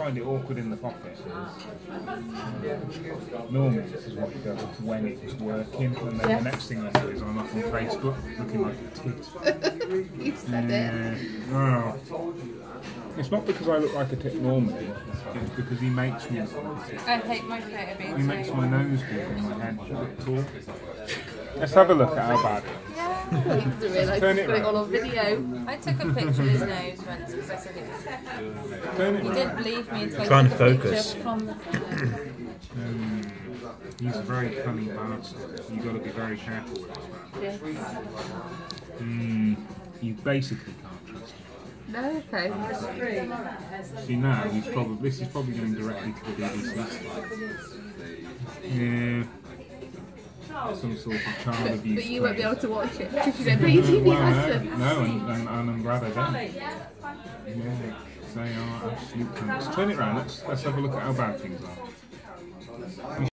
find it awkward in the pocket. Normally, this is what you go when it's working, and then Yeah. the next thing I do is I'm up on Facebook looking like a tit. you said it. Oh. It's not because I look like a tit normally, it's because he makes me look like a tit. I hate my photo being He makes my nose big and my head look tall. Let's have a look at how bad it is. Yeah. Realise Turn it put it all round. on video. I took a picture of his nose once because I said it was. He didn't believe me until I took to a picture focus. from the phone. Um, he's a very cunning bastard. You've got to be very careful with this man. Yeah. Mm, you basically can't trust him. No, okay. See now, he's probably this is probably going directly to the BBC. Yeah. Some sort of child abuse. But you won't be able to watch it because you don't pay your TV well, license. no, and, and, and I'm glad I don't. Yeah, they are absolute cunts. Turn it round. Let's let's have a look at how bad things are.